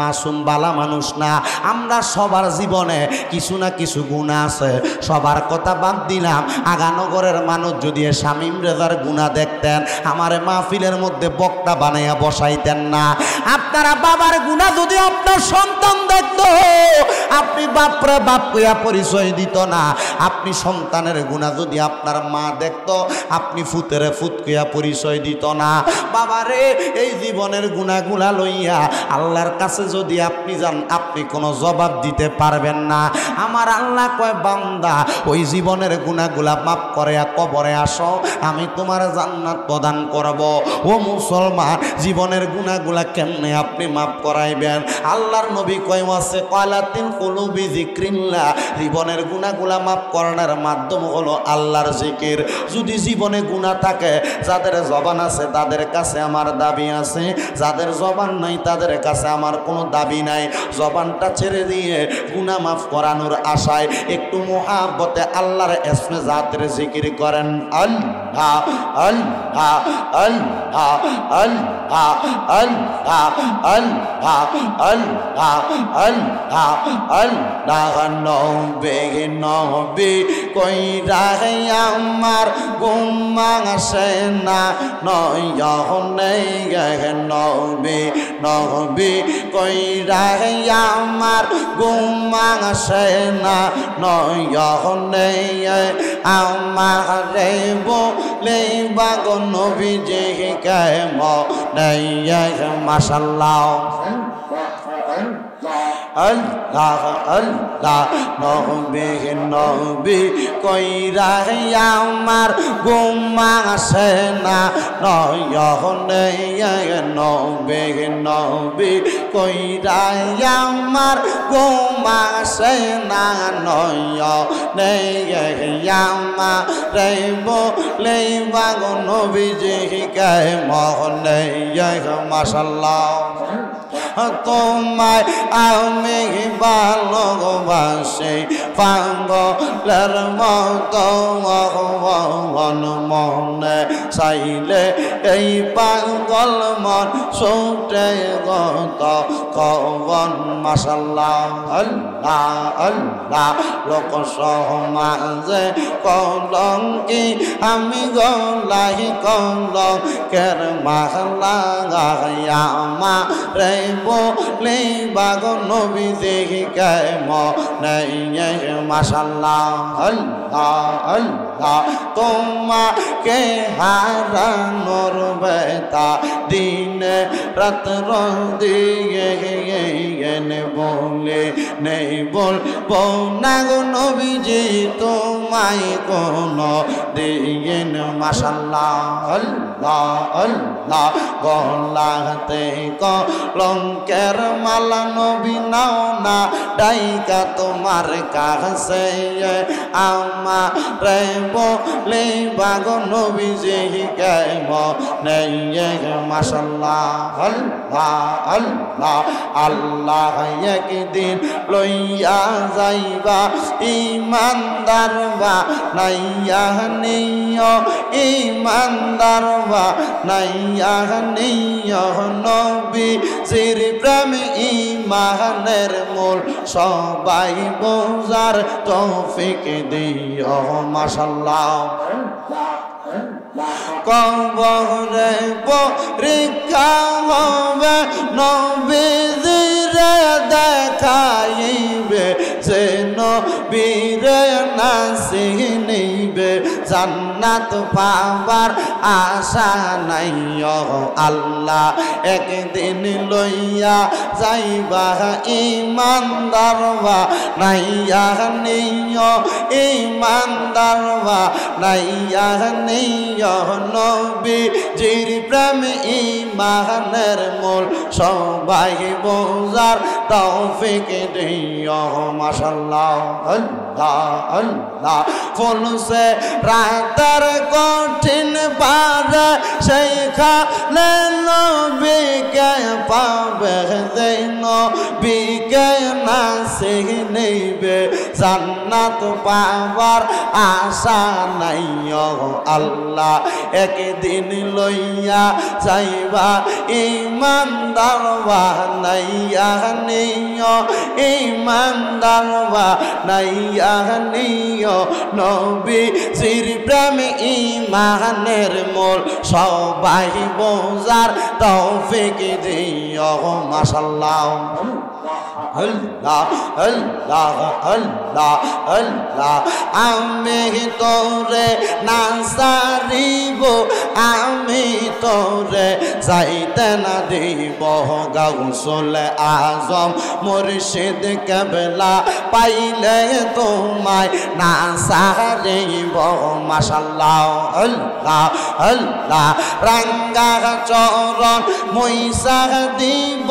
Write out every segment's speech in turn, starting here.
মাসুম বালা মানুষ না। আমরা সবার জীবনে কিছু না কিছু গুণা আছে। সবার কথা বাদ দিলাম। আগানগরের মানুষ যদি শামীম রেজার গুণা দেখতেন, আমারে মাহফিলের মধ্যে বক্তা বানাইয়া বসাইতেন না। আপনারা বাবার গুণা যদি আপনার সন্তান দেখত, আপনি বাপরে বাপ কইয়া পরিচয় দিত না। আপনি সন্তানের গুণা যদি আপনার মা দেখত, আপনি ফুতেরে ফুত কইয়া পরিচয় দিত না। বাবারে, এই জীবনের গুণাগুলা লইয়া আল্লাহর কাছে যদি আপনি যান, আপনি কোনো জবাব দিতে পারবেন না। আমার আল্লাহ কয়, বান্দা, ওই জীবনের গুণাগুলা মাফ করে কবরে আসো, আমি তোমার জান্নাত প্রদান করব। ও মুসলমান, জীবনের গুণাগুলা কেমনে আপনি মাফ করাইবেন? আল্লাহর নবী কয় আছে কয়লাতিন কুলুবি জিক্রিল্লাহ জীবনের গুণাগুলা মাফ করানোর মাধ্যম হলো আল্লাহর জিকির। যদি জীবনে গুণা থাকে, যাদের জবান আছে, তাদের কাছে আমার দাবি আছে। যাদের জবান নাই, তাদের কাছে আমার কোনো দাবি নাই। জবানটা ছেড়ে দিয়ে গুণা মাফ করানোর আশায় একটু মোহাব্বতে আল্লাহর এসমে জাতের জিকির করেন আল্লাহ আল্লাহ। আল্লাহ আল্লাহ আল্লাহ আল্লাহ আল্লাহ আল্লাহ আল্লাহ নবে নবে কই রাহে আমার গুম্মা সে না নয় নেই নবে নবে কই রাহে আমার গুম্মা সে না নয় নেই আমার বলে বাগো নবী যে কে মাশাল্লাহ। আল্লাহ আল্লাহ নহবে নহবি কইরা আমার গুমা আসে না। নয়নে নহবে নহবি আসে না। নয়নে রেব লেবা গো নবী কে মহনে মাসাল্লাহ তোমায় আমি ভালোবাসি পাগলের মতো মন মনে চাইলে এই পাগল মন ছুটে গত কবন মাসাল্লাহ আল্লাহ আল্লাহ লোক সমাজে কলঙ্কি আমি গলাই কলঙ্কের মাহলা গায়া রে বলে বাগ নবী দেখি কেম নেই মাসাল্লাহ আল্লাহ আল্লাহ। তোমাকে হারানোর বেতা দিনে রাত দিয়ে বলে নেই, বলব না গো নবীজি তোমায় কোন দিন মাসাল্লাহ আল্লাহ আল্লাহ। গলাতে কলঙ্কের মালা নবী নাও না, ডাইকা তোমার কাছে। আমার বলে, বাগ নবী যে কেম নেই মাসাল্লাহ আল্লাহ আল্লাহ আল্লাহ একদিন লইয়া যাইবা। ইমানদার বা নাইয়া নিয় ইমানদার বা নাইয়া নিয় নবী জির প্রেম ইমানের মূল সবাই বোঝার তৌফিক দিও মাসাল্লাহ কবরে পরীক্ষা হবে নবীজিরে জান্নাত পাবার আশা নাই আল্লাহ। একদিন লইয়া যাইবা ইমানদার বা নাইয়া নিয় ইমানদার বা নাইয়া নিয় নবী জির প্রেম ইমানের মূল সবাই বোঝার তৌফিক দিও মাশাল্লাহ আল্লাহ আল্লাহ। ফুলসে রাতের কঠিন পারে সেই দেখা নবীকে পাবে দেন বিকে না সে নেবে। জান্নাত পাবার আশা নাই আল্লাহ। একদিন লইয়া যাইবা ইমানদার বানাইয়া নিও ইমানদার বানাইয়া নিও নবী শ্রীর প্রেম ইমানের মোল সবাই বোঝার তৌফিক দিও মাশাল্লাহ আল্লাহ আল্লাহ আল্লাহ আল্লাহ। আমি তোরে নাসারিব তোরে যাইতে না দিব গাউসল আজম। মুর্শিদ কেবলা পাইলে তোমায় না সারিব। মাশাল্লাহ, আল্লাহ আল্লাহ। রাঙ্গা চরণ মইসা দিব,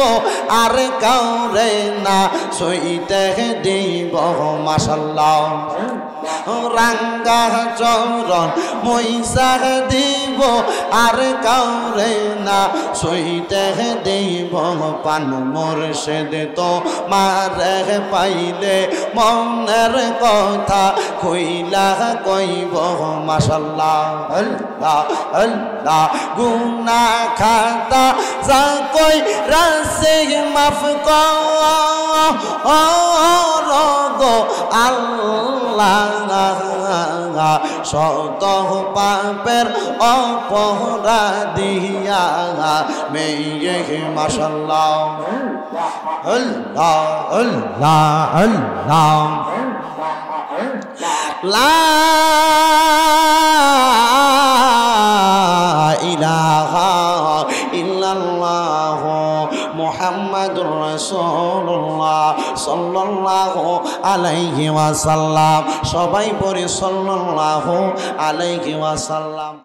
আর কাউরে না সইতে দিব। মাশাল্লাহ, রাঙ্গা চরণ মইসা দিব, আর কাউরে না, সইতে দিব পান মোরশেদ তো মারে পাইলে মনের কথা কইলা কইব, মাশাল্লাহ, আল্লাহ আল্লাহ গুনা খাতা যা কই রাসে মাফ করো। আল্লাহ শত পাপের মেয়ে আল্লাহ আল্লাহ আল্লাহ। লা ইলাহা ইল্লাল্লাহ। মুহাম্মাদুর রাসূলুল্লাহ সাল্লাল্লাহু আলাইহি ওয়াসাল্লাম। সবাই পড়ে সাল্লাল্লাহু আলাইহি ওয়াসাল্লাম।